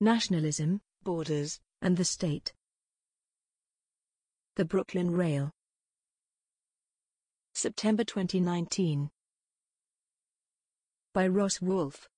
nationalism, borders, and the state. The Brooklyn Rail. September 2019. By Ross Wolfe.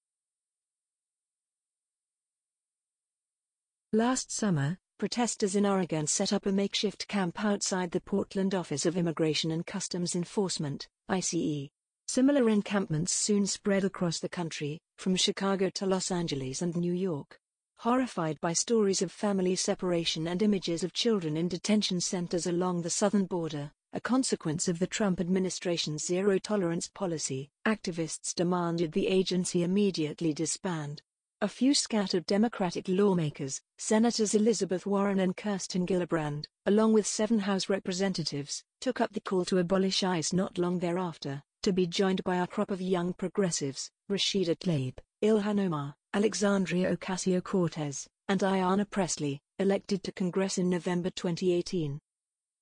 Last summer, protesters in Oregon set up a makeshift camp outside the Portland Office of Immigration and Customs Enforcement, ICE. Similar encampments soon spread across the country, from Chicago to Los Angeles and New York. Horrified by stories of family separation and images of children in detention centers along the southern border, a consequence of the Trump administration's zero-tolerance policy, activists demanded the agency immediately disband. A few scattered Democratic lawmakers, Senators Elizabeth Warren and Kirsten Gillibrand, along with seven House representatives, took up the call to abolish ICE not long thereafter, to be joined by a crop of young progressives, Rashida Tlaib, Ilhan Omar, Alexandria Ocasio-Cortez, and Ayanna Pressley, elected to Congress in November 2018.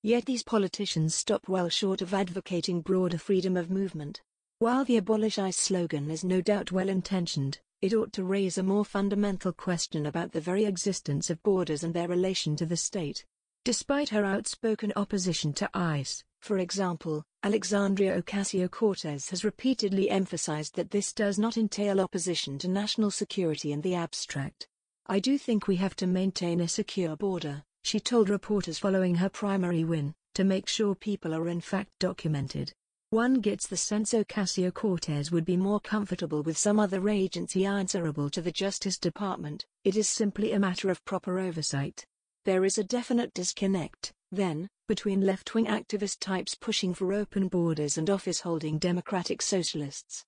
Yet these politicians stop well short of advocating broader freedom of movement. While the Abolish ICE slogan is no doubt well-intentioned, it ought to raise a more fundamental question about the very existence of borders and their relation to the state. Despite her outspoken opposition to ICE, for example, Alexandria Ocasio-Cortez has repeatedly emphasized that this does not entail opposition to national security in the abstract. I do think we have to maintain a secure border, she told reporters following her primary win, to make sure people are in fact documented. One gets the sense Ocasio-Cortez would be more comfortable with some other agency answerable to the Justice Department, it is simply a matter of proper oversight. There is a definite disconnect, then, between left-wing activist types pushing for open borders and office-holding democratic socialists.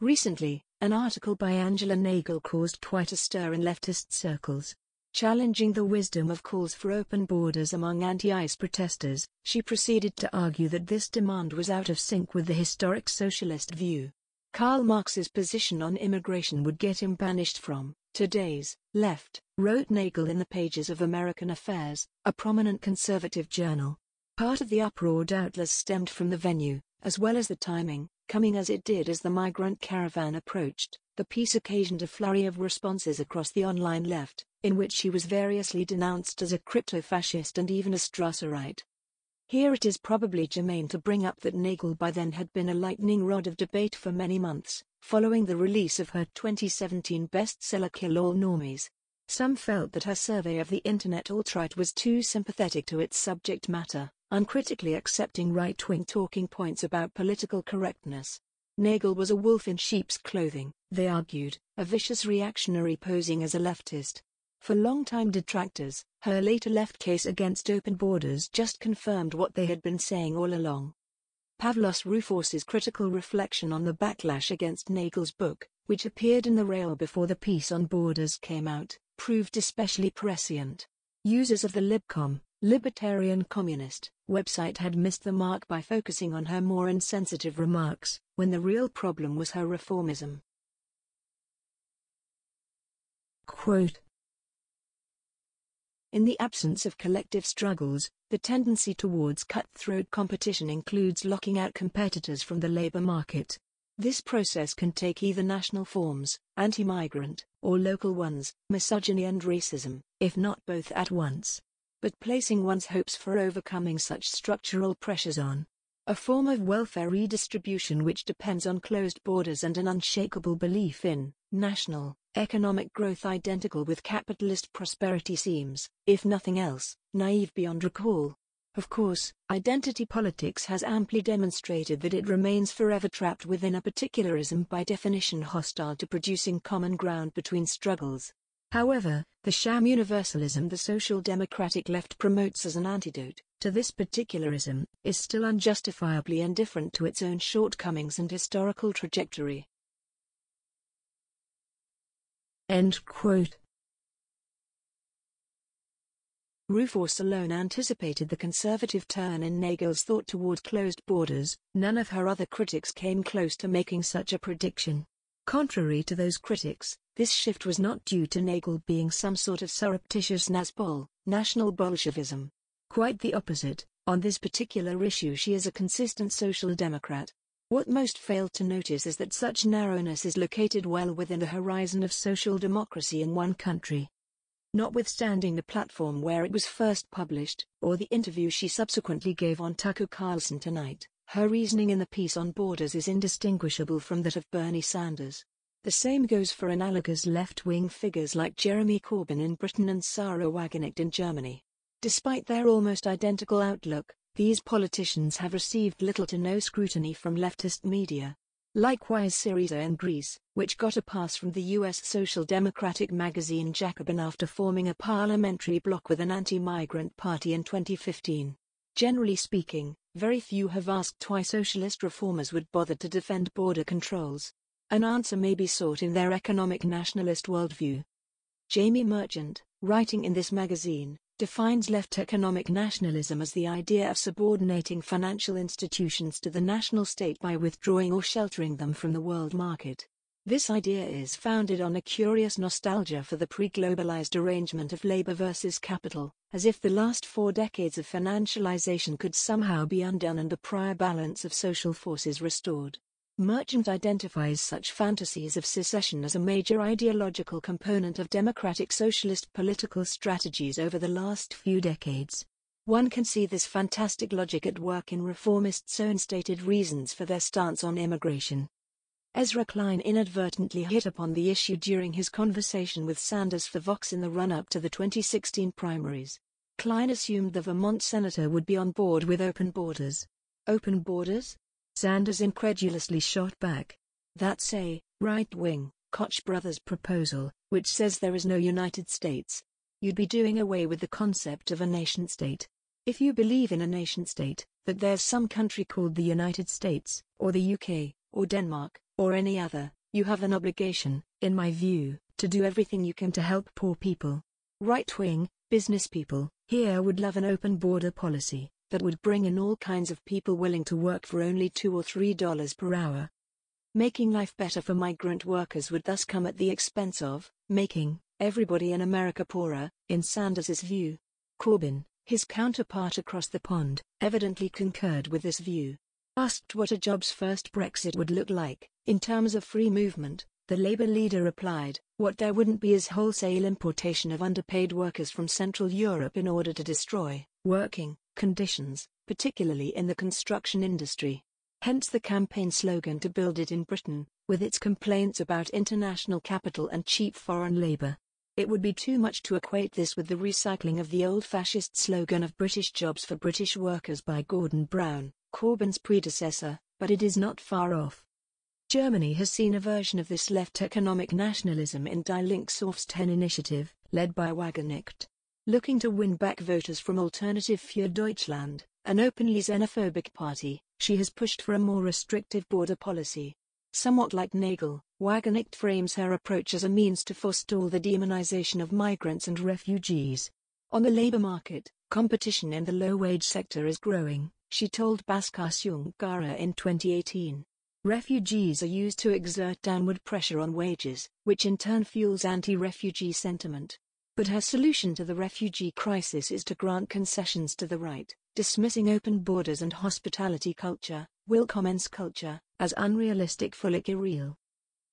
Recently, an article by Angela Nagle caused quite a stir in leftist circles. Challenging the wisdom of calls for open borders among anti-ICE protesters, she proceeded to argue that this demand was out of sync with the historic socialist view. Karl Marx's position on immigration would get him banished from today's left, wrote Nagle in the pages of American Affairs, a prominent conservative journal. Part of the uproar doubtless stemmed from the venue, as well as the timing, coming as it did as the migrant caravan approached. The piece occasioned a flurry of responses across the online left, in which she was variously denounced as a crypto-fascist and even a Strasserite. Here it is probably germane to bring up that Nagle by then had been a lightning rod of debate for many months, following the release of her 2017 bestseller Kill All Normies. Some felt that her survey of the internet alt-right was too sympathetic to its subject matter, uncritically accepting right-wing talking points about political correctness. Nagle was a wolf in sheep's clothing, they argued, a vicious reactionary posing as a leftist. For longtime detractors, her later left case against open borders just confirmed what they had been saying all along. Pavlos Roufos's critical reflection on the backlash against Nagle's book, which appeared in the Rail before the piece on borders came out, proved especially prescient. Users of the Libcom, Libertarian Communist, website had missed the mark by focusing on her more insensitive remarks, when the real problem was her reformism. Quote In the absence of collective struggles, the tendency towards cutthroat competition includes locking out competitors from the labor market. This process can take either national forms, anti-migrant, or local ones, misogyny and racism, if not both at once but placing one's hopes for overcoming such structural pressures on a form of welfare redistribution which depends on closed borders and an unshakable belief in national economic growth identical with capitalist prosperity seems, if nothing else, naive beyond recall. Of course, identity politics has amply demonstrated that it remains forever trapped within a particularism by definition hostile to producing common ground between struggles. However, the sham universalism the social democratic left promotes as an antidote to this particularism is still unjustifiably indifferent to its own shortcomings and historical trajectory. End quote. Roufos alone anticipated the conservative turn in Nagle's thought toward closed borders, none of her other critics came close to making such a prediction. Contrary to those critics, this shift was not due to Nagle being some sort of surreptitious Nazbol, national Bolshevism. Quite the opposite, on this particular issue she is a consistent social democrat. What most failed to notice is that such narrowness is located well within the horizon of social democracy in one country, Notwithstanding the platform where it was first published, or the interview she subsequently gave on Tucker Carlson Tonight, her reasoning in the piece on borders is indistinguishable from that of Bernie Sanders. The same goes for analogous left-wing figures like Jeremy Corbyn in Britain and Sahra Wagenknecht in Germany. Despite their almost identical outlook, these politicians have received little to no scrutiny from leftist media. Likewise Syriza in Greece, which got a pass from the U.S. social democratic magazine Jacobin after forming a parliamentary bloc with an anti-migrant party in 2015. Generally speaking, very few have asked why socialist reformers would bother to defend border controls. An answer may be sought in their economic nationalist worldview. Jamie Merchant, writing in this magazine, defines left economic nationalism as the idea of subordinating financial institutions to the national state by withdrawing or sheltering them from the world market. This idea is founded on a curious nostalgia for the pre-globalized arrangement of labor versus capital, as if the last four decades of financialization could somehow be undone and the prior balance of social forces restored. Merchant identifies such fantasies of secession as a major ideological component of democratic socialist political strategies over the last few decades. One can see this fantastic logic at work in reformists' own stated reasons for their stance on immigration. Ezra Klein inadvertently hit upon the issue during his conversation with Sanders for Vox in the run-up to the 2016 primaries. Klein assumed the Vermont senator would be on board with open borders. Open borders? Sanders incredulously shot back. That's a right-wing, Koch brothers proposal, which says there is no United States. You'd be doing away with the concept of a nation-state. If you believe in a nation-state, that there's some country called the United States, or the UK, or Denmark, or any other, you have an obligation, in my view, to do everything you can to help poor people. Right-wing, business people, here would love an open border policy that would bring in all kinds of people willing to work for only two or three dollars per hour. Making life better for migrant workers would thus come at the expense of making everybody in America poorer, in Sanders's view. Corbyn, his counterpart across the pond, evidently concurred with this view. Asked what a jobs-first Brexit would look like, in terms of free movement, the Labour leader replied, what there wouldn't be is wholesale importation of underpaid workers from Central Europe in order to destroy working conditions, particularly in the construction industry. Hence the campaign slogan to build it in Britain, with its complaints about international capital and cheap foreign labour. It would be too much to equate this with the recycling of the old fascist slogan of British jobs for British workers by Gordon Brown, Corbyn's predecessor, but it is not far off. Germany has seen a version of this left economic nationalism in Die Linksaufstehen initiative, led by Wagenknecht. Looking to win back voters from Alternative für Deutschland, an openly xenophobic party, she has pushed for a more restrictive border policy. Somewhat like Nagle, Wagenknecht frames her approach as a means to forestall the demonization of migrants and refugees. On the labor market, competition in the low-wage sector is growing, she told Bhaskar Sunkara in 2018. Refugees are used to exert downward pressure on wages, which in turn fuels anti-refugee sentiment. But her solution to the refugee crisis is to grant concessions to the right, dismissing open borders and hospitality culture, Willkommens culture, as unrealistic like irreal.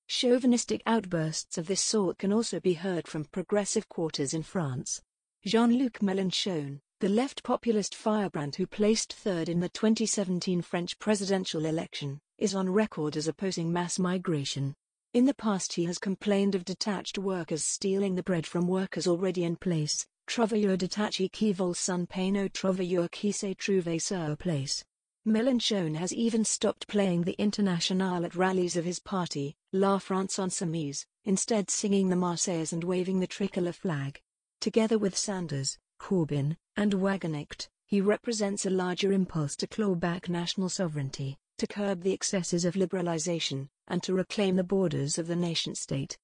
Chauvinistic outbursts of this sort can also be heard from progressive quarters in France. Jean-Luc Mélenchon, the left populist firebrand who placed third in the 2017 French presidential election, is on record as opposing mass migration. In the past he has complained of detached workers stealing the bread from workers already in place. Travailleurs détachés qui volent son pain aux travailleurs qui se trouvent sur place. Mélenchon has even stopped playing the Internationale at rallies of his party, La France Insoumise, instead singing the Marseillaise and waving the tricolour flag. Together with Sanders, Corbyn, and Wagenknecht, he represents a larger impulse to claw back national sovereignty, to curb the excesses of liberalization, and to reclaim the borders of the nation-state.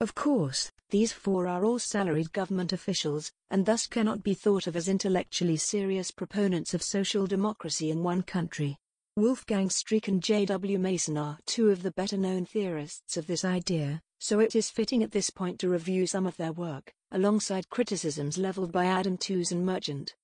Of course, these four are all salaried government officials, and thus cannot be thought of as intellectually serious proponents of social democracy in one country. Wolfgang Streeck and J.W. Mason are two of the better-known theorists of this idea, so it is fitting at this point to review some of their work, alongside criticisms leveled by Adam Tooze and Merchant.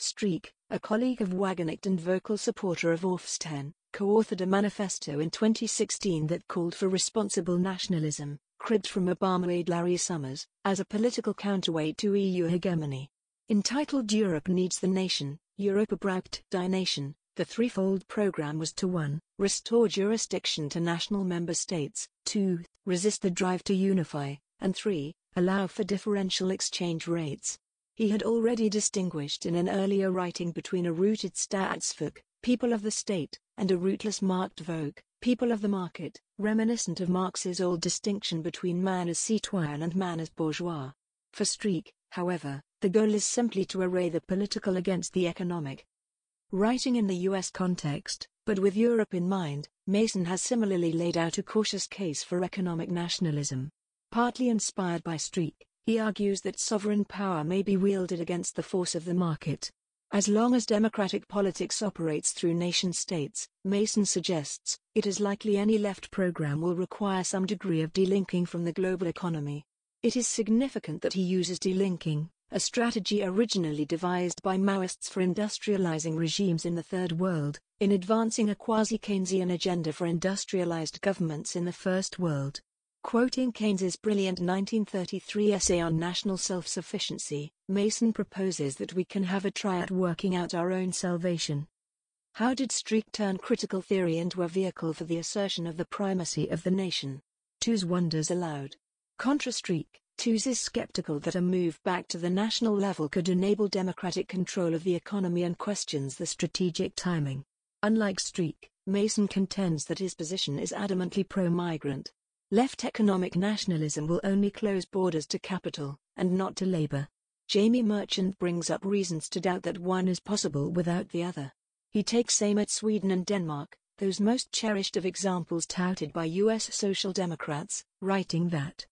Streeck, a colleague of Wagenknecht and vocal supporter of Aufstehen, co-authored a manifesto in 2016 that called for responsible nationalism, cribbed from Obama-aide Larry Summers, as a political counterweight to EU hegemony. Entitled Europe Needs the Nation, Europa braucht die Nation, the threefold program was to 1. Restore jurisdiction to national member states, 2. Resist the drive to unify, and 3. Allow for differential exchange rates. He had already distinguished in an earlier writing between a rooted Staatsvolk, people of the state, and a rootless Marktvolk, people of the market, reminiscent of Marx's old distinction between man as citoyen and man as bourgeois. For Streeck, however, the goal is simply to array the political against the economic. Writing in the US context, but with Europe in mind, Mason has similarly laid out a cautious case for economic nationalism. Partly inspired by Streeck, he argues that sovereign power may be wielded against the force of the market. As long as democratic politics operates through nation-states, Mason suggests, it is likely any left program will require some degree of delinking from the global economy. It is significant that he uses delinking, a strategy originally devised by Maoists for industrializing regimes in the Third World, in advancing a quasi-Keynesian agenda for industrialized governments in the First World. Quoting Keynes's brilliant 1933 essay on national self-sufficiency, Mason proposes that we can have a try at working out our own salvation. How did Streeck turn critical theory into a vehicle for the assertion of the primacy of the nation? Tooze wonders aloud. Contra Streeck, Tooze is skeptical that a move back to the national level could enable democratic control of the economy and questions the strategic timing. Unlike Streeck, Mason contends that his position is adamantly pro-migrant. Left economic nationalism will only close borders to capital, and not to labor. Jamie Merchant brings up reasons to doubt that one is possible without the other. He takes aim at Sweden and Denmark, those most cherished of examples touted by U.S. Social Democrats, writing that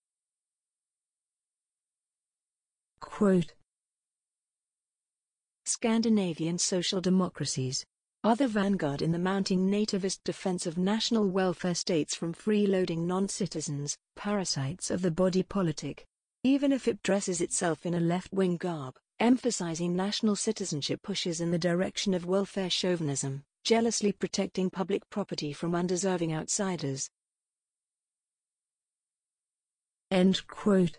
Quote, Scandinavian social democracies the vanguard in the mounting nativist defense of national welfare states from freeloading non-citizens, parasites of the body politic. Even if it dresses itself in a left-wing garb, emphasizing national citizenship pushes in the direction of welfare chauvinism, jealously protecting public property from undeserving outsiders. End quote.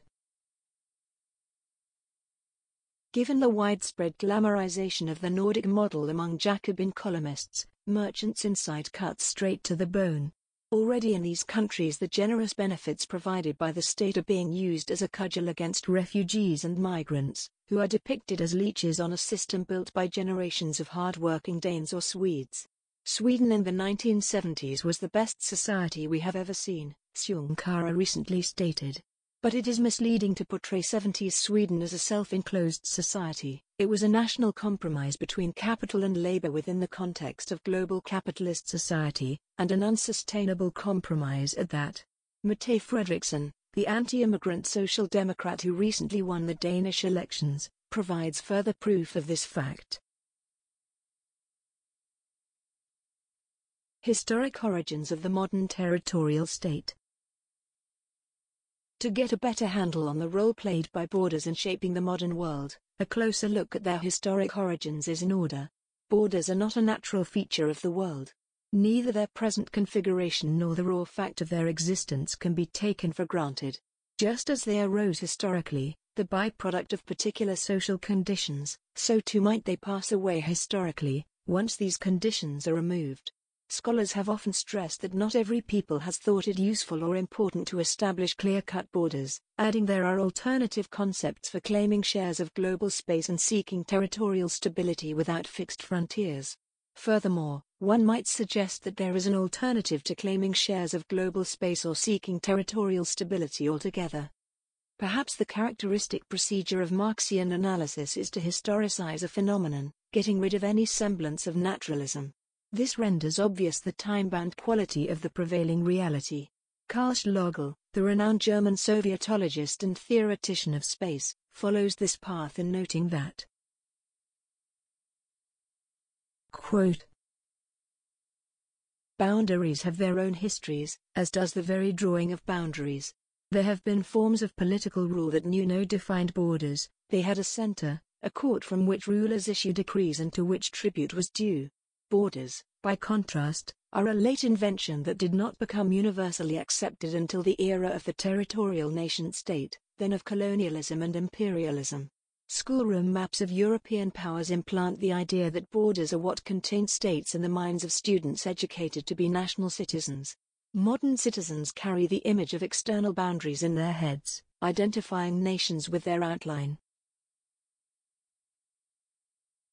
Given the widespread glamorization of the Nordic model among Jacobin columnists, Merchant's insight cuts straight to the bone. Already in these countries the generous benefits provided by the state are being used as a cudgel against refugees and migrants, who are depicted as leeches on a system built by generations of hard-working Danes or Swedes. Sweden in the 1970s was the best society we have ever seen, Sunkara recently stated. But it is misleading to portray 70s Sweden as a self-enclosed society. It was a national compromise between capital and labor within the context of global capitalist society, and an unsustainable compromise at that. Mette Frederiksen, the anti-immigrant social democrat who recently won the Danish elections, provides further proof of this fact. Historic origins of the modern territorial state to get a better handle on the role played by borders in shaping the modern world, a closer look at their historic origins is in order. Borders are not a natural feature of the world. Neither their present configuration nor the raw fact of their existence can be taken for granted. Just as they arose historically, the byproduct of particular social conditions, so too might they pass away historically, once these conditions are removed. Scholars have often stressed that not every people has thought it useful or important to establish clear-cut borders, adding there are alternative concepts for claiming shares of global space and seeking territorial stability without fixed frontiers. Furthermore, one might suggest that there is an alternative to claiming shares of global space or seeking territorial stability altogether. Perhaps the characteristic procedure of Marxian analysis is to historicize a phenomenon, getting rid of any semblance of naturalism. This renders obvious the time-bound quality of the prevailing reality. Karl Schlögel, the renowned German Sovietologist and theoretician of space, follows this path in noting that Quote, Boundaries have their own histories, as does the very drawing of boundaries. There have been forms of political rule that knew no defined borders, they had a center, a court from which rulers issued decrees and to which tribute was due. Borders, by contrast, are a late invention that did not become universally accepted until the era of the territorial nation-state, then of colonialism and imperialism. Schoolroom maps of European powers implant the idea that borders are what contain states in the minds of students educated to be national citizens. Modern citizens carry the image of external boundaries in their heads, identifying nations with their outline.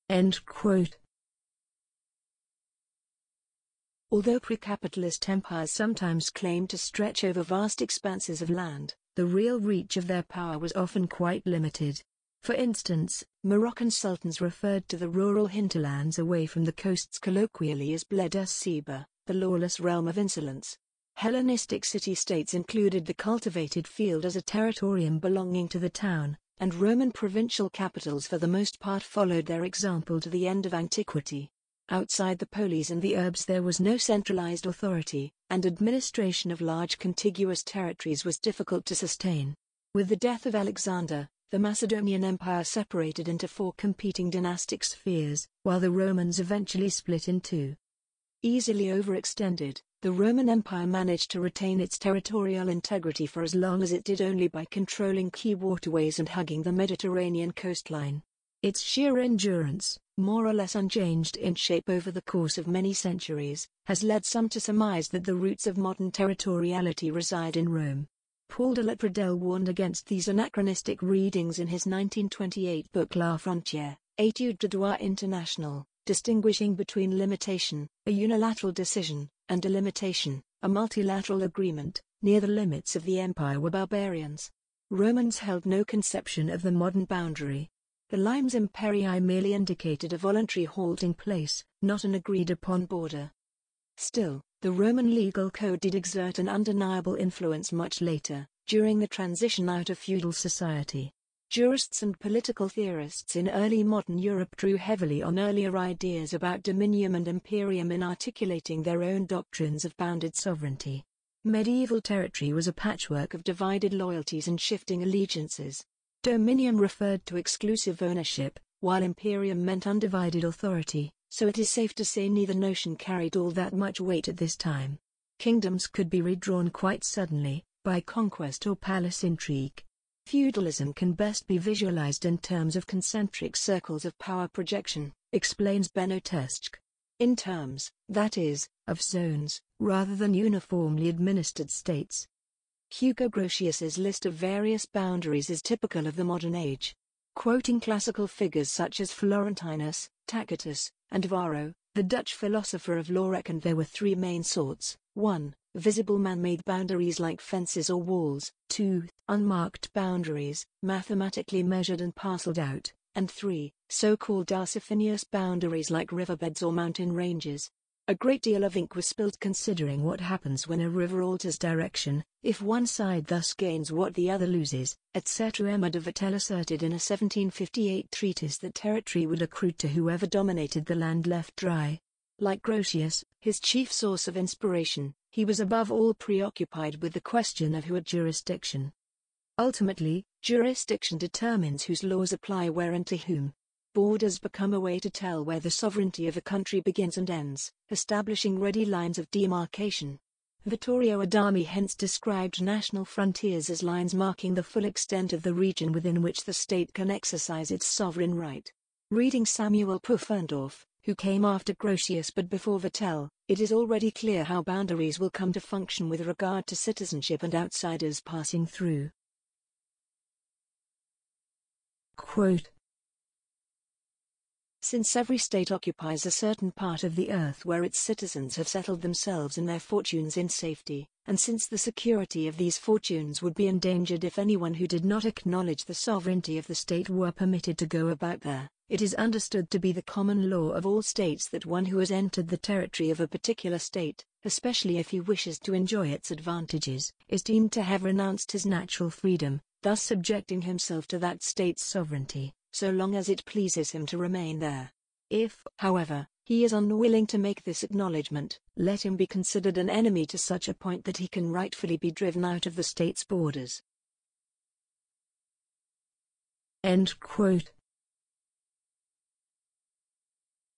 End quote. Although pre-capitalist empires sometimes claimed to stretch over vast expanses of land, the real reach of their power was often quite limited. For instance, Moroccan sultans referred to the rural hinterlands away from the coasts colloquially as Bled Seba, the lawless realm of insolence. Hellenistic city-states included the cultivated field as a territorium belonging to the town, and Roman provincial capitals for the most part followed their example to the end of antiquity. Outside the polis and the urbs there was no centralized authority, and administration of large contiguous territories was difficult to sustain. With the death of Alexander, the Macedonian Empire separated into four competing dynastic spheres, while the Romans eventually split in two. Easily overextended, the Roman Empire managed to retain its territorial integrity for as long as it did only by controlling key waterways and hugging the Mediterranean coastline. Its sheer endurance, more or less unchanged in shape over the course of many centuries, has led some to surmise that the roots of modern territoriality reside in Rome. Paul de la Pradelle warned against these anachronistic readings in his 1928 book La Frontière, Étude de droit international, distinguishing between limitation, a unilateral decision, and delimitation, a multilateral agreement, near the limits of the empire were barbarians. Romans held no conception of the modern boundary, the limes imperii merely indicated a voluntary halting place, not an agreed-upon border. Still, the Roman legal code did exert an undeniable influence much later, during the transition out of feudal society. Jurists and political theorists in early modern Europe drew heavily on earlier ideas about dominium and imperium in articulating their own doctrines of bounded sovereignty. Medieval territory was a patchwork of divided loyalties and shifting allegiances. Dominium referred to exclusive ownership, while imperium meant undivided authority, so it is safe to say neither notion carried all that much weight at this time. Kingdoms could be redrawn quite suddenly, by conquest or palace intrigue. Feudalism can best be visualized in terms of concentric circles of power projection, explains Benno Teschke. In terms, that is, of zones, rather than uniformly administered states. Hugo Grotius's list of various boundaries is typical of the modern age. Quoting classical figures such as Florentinus, Tacitus, and Varro, the Dutch philosopher of law reckoned there were three main sorts. 1. Visible man-made boundaries like fences or walls. 2. Unmarked boundaries, mathematically measured and parceled out. And 3. So-called Siphinius boundaries like riverbeds or mountain ranges. A great deal of ink was spilled considering what happens when a river alters direction, if one side thus gains what the other loses, etc. Emer de Vattel asserted in a 1758 treatise that territory would accrue to whoever dominated the land left dry. Like Grotius, his chief source of inspiration, he was above all preoccupied with the question of who had jurisdiction. Ultimately, jurisdiction determines whose laws apply where and to whom. Borders become a way to tell where the sovereignty of a country begins and ends, establishing ready lines of demarcation. Vittorio Adami hence described national frontiers as lines marking the full extent of the region within which the state can exercise its sovereign right. Reading Samuel Pufendorf, who came after Grotius but before Vattel, it is already clear how boundaries will come to function with regard to citizenship and outsiders passing through. Quote since every state occupies a certain part of the earth where its citizens have settled themselves and their fortunes in safety, and since the security of these fortunes would be endangered if anyone who did not acknowledge the sovereignty of the state were permitted to go about there, it is understood to be the common law of all states that one who has entered the territory of a particular state, especially if he wishes to enjoy its advantages, is deemed to have renounced his natural freedom, thus subjecting himself to that state's sovereignty so long as it pleases him to remain there. If, however, he is unwilling to make this acknowledgement, let him be considered an enemy to such a point that he can rightfully be driven out of the state's borders. End quote.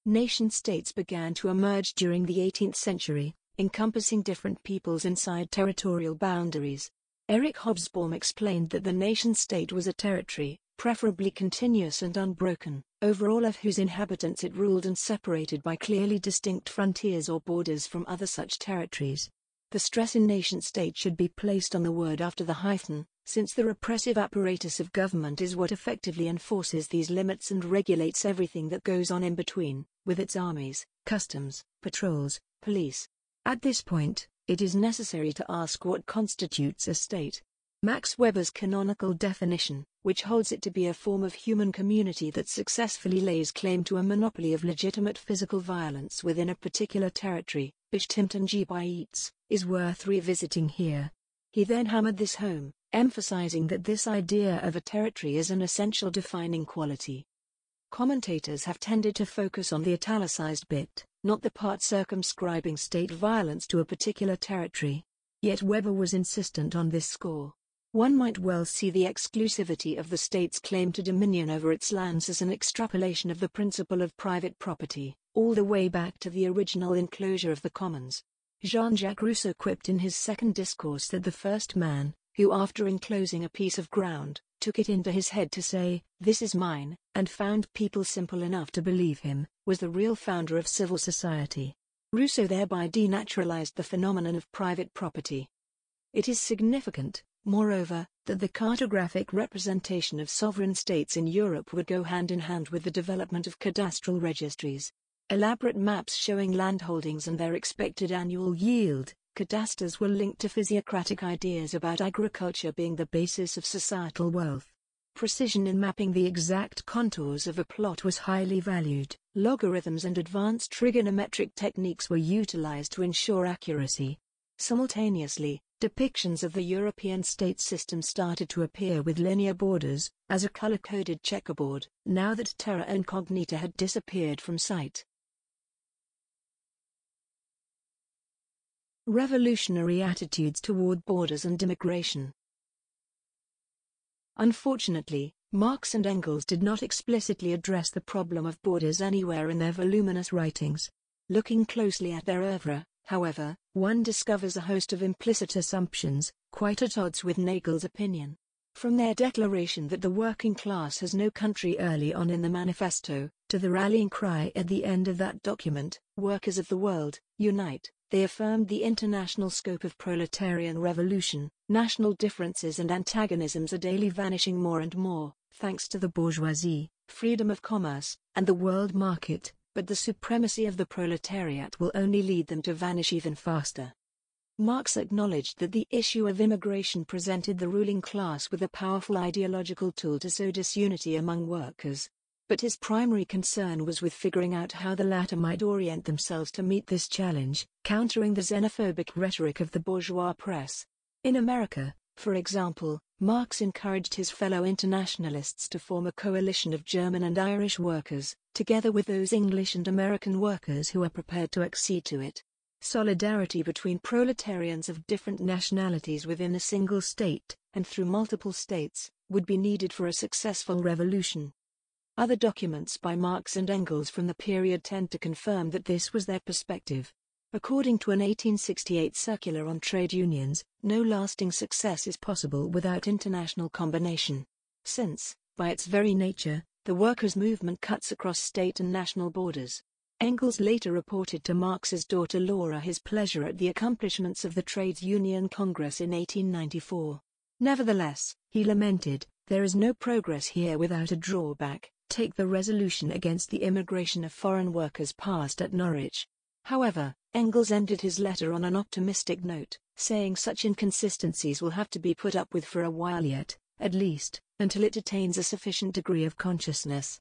Nation-states began to emerge during the 18th century, encompassing different peoples inside territorial boundaries. Eric Hobsbawm explained that the nation-state was a territory, preferably continuous and unbroken, over all of whose inhabitants it ruled and separated by clearly distinct frontiers or borders from other such territories. The stress in nation-state should be placed on the word after the hyphen, since the repressive apparatus of government is what effectively enforces these limits and regulates everything that goes on in between, with its armies, customs, patrols, police. At this point, it is necessary to ask what constitutes a state. Max Weber's canonical definition, which holds it to be a form of human community that successfully lays claim to a monopoly of legitimate physical violence within a particular territory, bestimmten Gebiets, is worth revisiting here. He then hammered this home, emphasizing that this idea of a territory is an essential defining quality. Commentators have tended to focus on the italicized bit, not the part circumscribing state violence to a particular territory. Yet Weber was insistent on this score. One might well see the exclusivity of the state's claim to dominion over its lands as an extrapolation of the principle of private property, all the way back to the original enclosure of the commons. Jean-Jacques Rousseau quipped in his second discourse that the first man, who after enclosing a piece of ground, took it into his head to say, this is mine, and found people simple enough to believe him, was the real founder of civil society. Rousseau thereby denaturalized the phenomenon of private property. It is significant, moreover, that the cartographic representation of sovereign states in Europe would go hand in hand with the development of cadastral registries. Elaborate maps showing landholdings and their expected annual yield, cadasters were linked to physiocratic ideas about agriculture being the basis of societal wealth. Precision in mapping the exact contours of a plot was highly valued. Logarithms and advanced trigonometric techniques were utilized to ensure accuracy. Simultaneously, depictions of the European state system started to appear with linear borders, as a color-coded checkerboard, now that terra incognita had disappeared from sight. Revolutionary attitudes toward borders and immigration. Unfortunately, Marx and Engels did not explicitly address the problem of borders anywhere in their voluminous writings. Looking closely at their oeuvre, however, one discovers a host of implicit assumptions, quite at odds with Nagle's opinion. From their declaration that the working class has no country early on in the manifesto, to the rallying cry at the end of that document, Workers of the World, Unite, they affirmed the international scope of proletarian revolution, national differences and antagonisms are daily vanishing more and more, thanks to the bourgeoisie, freedom of commerce, and the world market, but the supremacy of the proletariat will only lead them to vanish even faster. Marx acknowledged that the issue of immigration presented the ruling class with a powerful ideological tool to sow disunity among workers, but his primary concern was with figuring out how the latter might orient themselves to meet this challenge, countering the xenophobic rhetoric of the bourgeois press. In America, for example, Marx encouraged his fellow internationalists to form a coalition of German and Irish workers, together with those English and American workers who are prepared to accede to it. Solidarity between proletarians of different nationalities within a single state, and through multiple states, would be needed for a successful revolution. Other documents by Marx and Engels from the period tend to confirm that this was their perspective. According to an 1868 circular on trade unions, no lasting success is possible without international combination. Since, by its very nature, the workers' movement cuts across state and national borders. Engels later reported to Marx's daughter Laura his pleasure at the accomplishments of the Trades Union Congress in 1894. Nevertheless, he lamented, there is no progress here without a drawback take the resolution against the immigration of foreign workers passed at Norwich. However, Engels ended his letter on an optimistic note, saying such inconsistencies will have to be put up with for a while yet, at least, until it attains a sufficient degree of consciousness.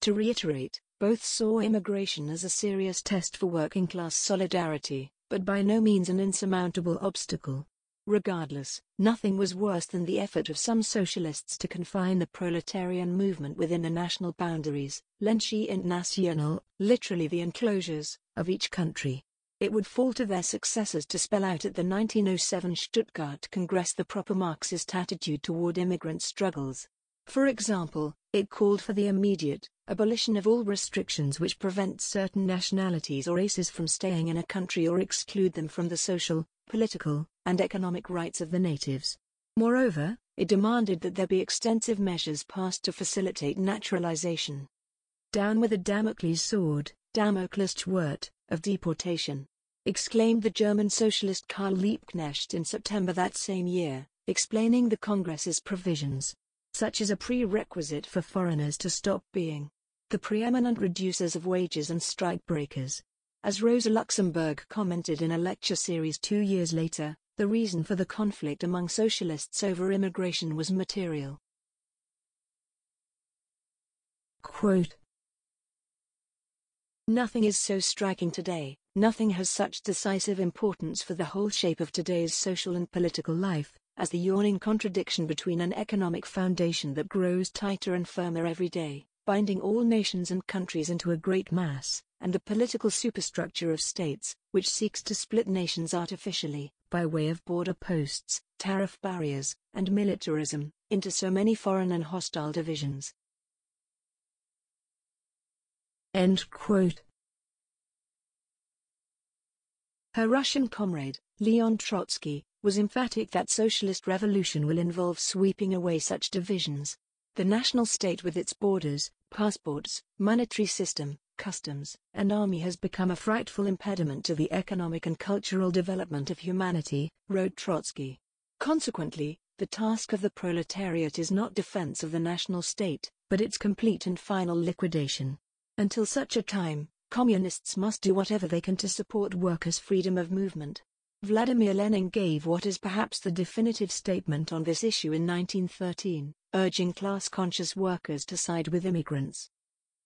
To reiterate, both saw immigration as a serious test for working class solidarity, but by no means an insurmountable obstacle. Regardless, nothing was worse than the effort of some socialists to confine the proletarian movement within the national boundaries, Ländliche International, literally the enclosures, of each country. It would fall to their successors to spell out at the 1907 Stuttgart Congress the proper Marxist attitude toward immigrant struggles. For example, it called for the immediate, abolition of all restrictions which prevent certain nationalities or races from staying in a country or exclude them from the social, political, and economic rights of the natives. Moreover, it demanded that there be extensive measures passed to facilitate naturalization. Down with the Damocles sword, Damoklesschwert, of deportation, exclaimed the German socialist Karl Liebknecht in September that same year, explaining the Congress's provisions. Such as a prerequisite for foreigners to stop being the preeminent reducers of wages and strikebreakers. As Rosa Luxemburg commented in a lecture series two years later, the reason for the conflict among socialists over immigration was material. Quote, Nothing is so striking today, nothing has such decisive importance for the whole shape of today's social and political life, as the yawning contradiction between an economic foundation that grows tighter and firmer every day, binding all nations and countries into a great mass, and the political superstructure of states, which seeks to split nations artificially, by way of border posts, tariff barriers, and militarism, into so many foreign and hostile divisions. End quote. Her Russian comrade, Leon Trotsky, was emphatic that socialist revolution will involve sweeping away such divisions. The national state with its borders, passports, monetary system, customs, and army has become a frightful impediment to the economic and cultural development of humanity, wrote Trotsky. Consequently, the task of the proletariat is not defense of the national state, but its complete and final liquidation. Until such a time, communists must do whatever they can to support workers' freedom of movement. Vladimir Lenin gave what is perhaps the definitive statement on this issue in 1913, urging class-conscious workers to side with immigrants.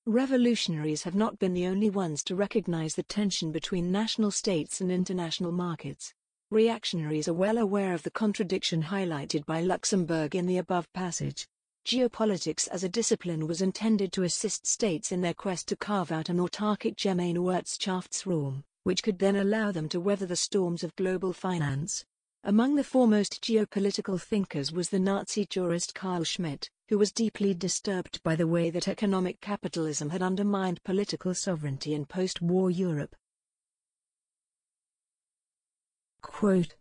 Revolutionaries have not been the only ones to recognize the tension between national states and international markets. Reactionaries are well aware of the contradiction highlighted by Luxemburg in the above passage. Geopolitics as a discipline was intended to assist states in their quest to carve out an autarkic Gemeinwirtschaftsraum, which could then allow them to weather the storms of global finance. Among the foremost geopolitical thinkers was the Nazi jurist Carl Schmitt, who was deeply disturbed by the way that economic capitalism had undermined political sovereignty in post-war Europe. Quote,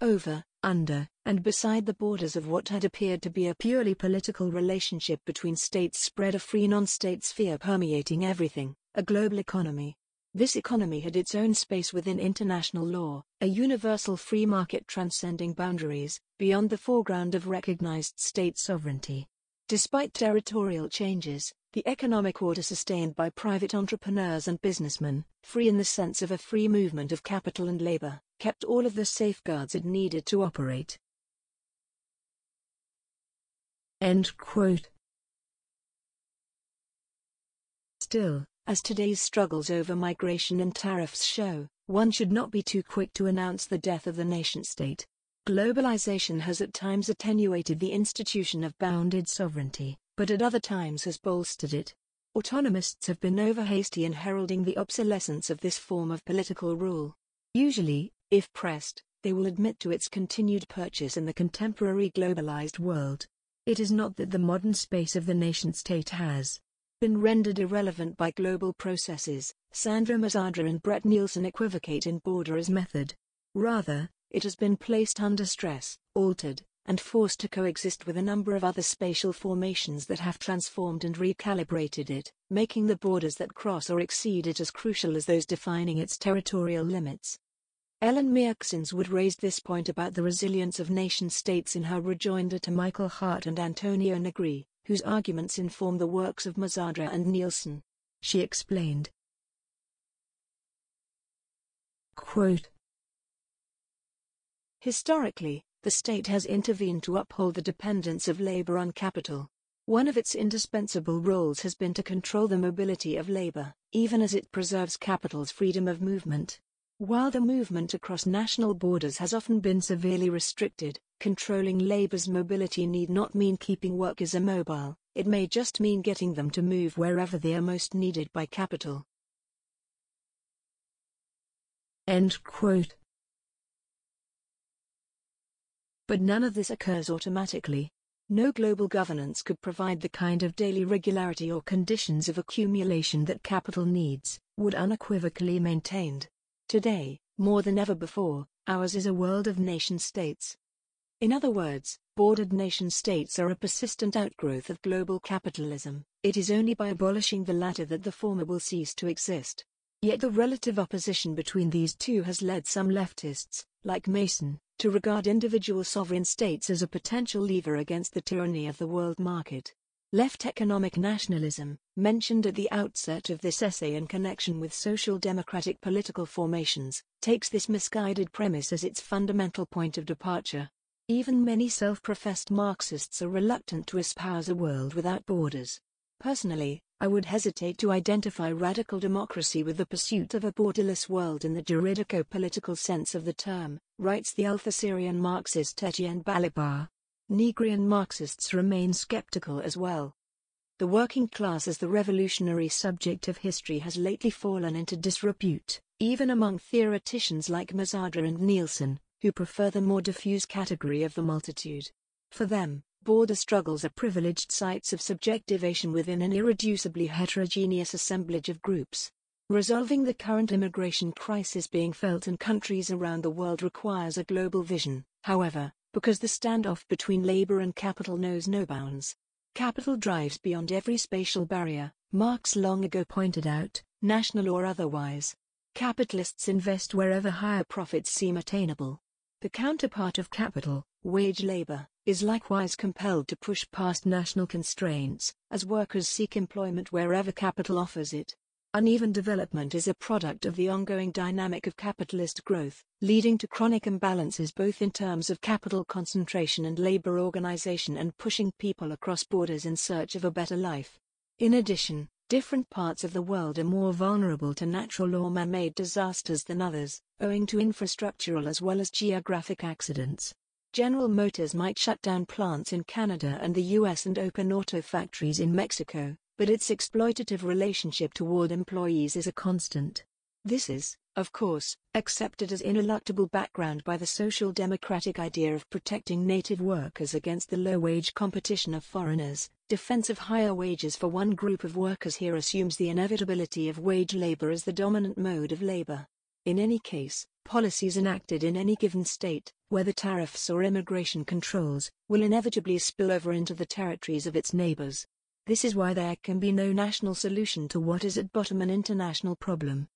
Over, under, and beside the borders of what had appeared to be a purely political relationship between states spread a free non-state sphere permeating everything, a global economy. This economy had its own space within international law, a universal free market transcending boundaries, beyond the foreground of recognized state sovereignty. Despite territorial changes, the economic order sustained by private entrepreneurs and businessmen, free in the sense of a free movement of capital and labor, kept all of the safeguards it needed to operate. End quote. Still, as today's struggles over migration and tariffs show, one should not be too quick to announce the death of the nation-state. Globalization has at times attenuated the institution of bounded sovereignty, but at other times has bolstered it. Autonomists have been over-hasty in heralding the obsolescence of this form of political rule. Usually, if pressed, they will admit to its continued purchase in the contemporary globalized world. It is not that the modern space of the nation-state has been rendered irrelevant by global processes, Sandro Mezzadra and Brett Neilson equivocate in border as method. Rather, it has been placed under stress, altered, and forced to coexist with a number of other spatial formations that have transformed and recalibrated it, making the borders that cross or exceed it as crucial as those defining its territorial limits. Ellen Meiksins Wood raised this point about the resilience of nation-states in her rejoinder to Michael Hardt and Antonio Negri, whose arguments inform the works of Mezzadra and Neilson. She explained, Quote, Historically, the state has intervened to uphold the dependence of labor on capital. One of its indispensable roles has been to control the mobility of labor, even as it preserves capital's freedom of movement. While the movement across national borders has often been severely restricted, controlling labor's mobility need not mean keeping workers immobile, it may just mean getting them to move wherever they are most needed by capital. End quote. But none of this occurs automatically. No global governance could provide the kind of daily regularity or conditions of accumulation that capital needs, would unequivocally maintained. Today, more than ever before, ours is a world of nation states. In other words, bordered nation states are a persistent outgrowth of global capitalism. It is only by abolishing the latter that the former will cease to exist. Yet the relative opposition between these two has led some leftists, like Mason, to regard individual sovereign states as a potential lever against the tyranny of the world market. Left economic nationalism, mentioned at the outset of this essay in connection with social democratic political formations, takes this misguided premise as its fundamental point of departure. Even many self-professed Marxists are reluctant to espouse a world without borders. Personally, I would hesitate to identify radical democracy with the pursuit of a borderless world in the juridico-political sense of the term, writes the Althusserian Marxist Etienne Balibar. Negrian Marxists remain skeptical as well. The working class as the revolutionary subject of history has lately fallen into disrepute, even among theoreticians like Mezzadra and Neilson, who prefer the more diffuse category of the multitude. For them, Border struggles are privileged sites of subjectivation within an irreducibly heterogeneous assemblage of groups. Resolving the current immigration crisis being felt in countries around the world requires a global vision, however, because the standoff between labor and capital knows no bounds. Capital drives beyond every spatial barrier, Marx long ago pointed out, national or otherwise. Capitalists invest wherever higher profits seem attainable. The counterpart of capital, wage labor, is likewise compelled to push past national constraints, as workers seek employment wherever capital offers it. Uneven development is a product of the ongoing dynamic of capitalist growth, leading to chronic imbalances both in terms of capital concentration and labor organization and pushing people across borders in search of a better life. In addition, different parts of the world are more vulnerable to natural or man-made disasters than others, owing to infrastructural as well as geographic accidents. General Motors might shut down plants in Canada and the US and open auto factories in Mexico, but its exploitative relationship toward employees is a constant. This is, of course, accepted as ineluctable background by the social democratic idea of protecting native workers against the low-wage competition of foreigners. Defense of higher wages for one group of workers here assumes the inevitability of wage labor as the dominant mode of labor. In any case, policies enacted in any given state, whether tariffs or immigration controls, will inevitably spill over into the territories of its neighbors. This is why there can be no national solution to what is at bottom an international problem.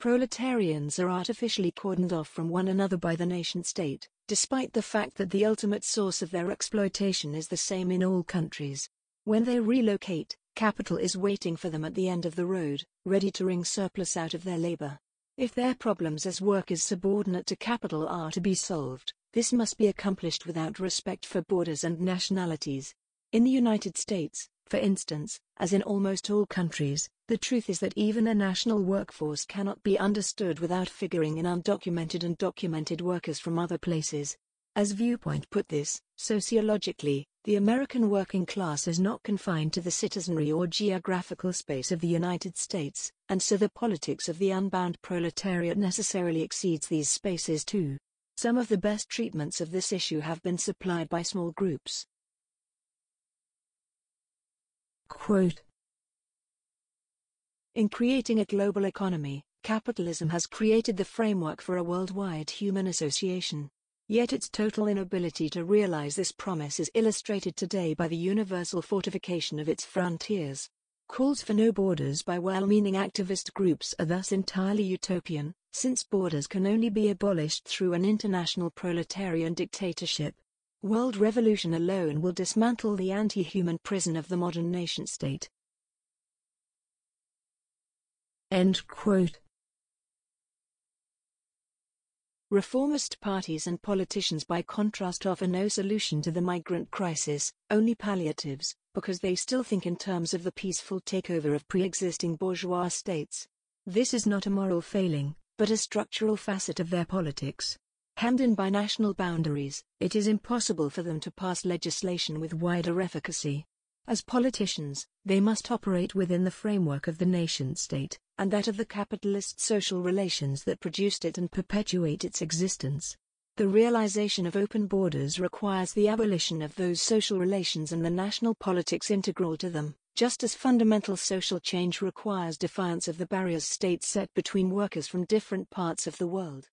Proletarians are artificially cordoned off from one another by the nation state, despite the fact that the ultimate source of their exploitation is the same in all countries. When they relocate, capital is waiting for them at the end of the road, ready to wring surplus out of their labor. If their problems as workers subordinate to capital are to be solved, this must be accomplished without respect for borders and nationalities. In the United States, for instance, as in almost all countries, the truth is that even a national workforce cannot be understood without figuring in undocumented and documented workers from other places. As Viewpoint put this, sociologically, the American working class is not confined to the citizenry or geographical space of the United States, and so the politics of the unbound proletariat necessarily exceeds these spaces too. Some of the best treatments of this issue have been supplied by small groups. Quote In creating a global economy, capitalism has created the framework for a worldwide human association. Yet its total inability to realize this promise is illustrated today by the universal fortification of its frontiers. Calls for no borders by well-meaning activist groups are thus entirely utopian, since borders can only be abolished through an international proletarian dictatorship. World revolution alone will dismantle the anti-human prison of the modern nation-state. End quote. Reformist parties and politicians by contrast offer no solution to the migrant crisis, only palliatives, because they still think in terms of the peaceful takeover of pre-existing bourgeois states. This is not a moral failing, but a structural facet of their politics. Hemmed in by national boundaries, it is impossible for them to pass legislation with wider efficacy. As politicians, they must operate within the framework of the nation-state, and that of the capitalist social relations that produced it and perpetuate its existence. The realization of open borders requires the abolition of those social relations and the national politics integral to them, just as fundamental social change requires defiance of the barriers states set between workers from different parts of the world.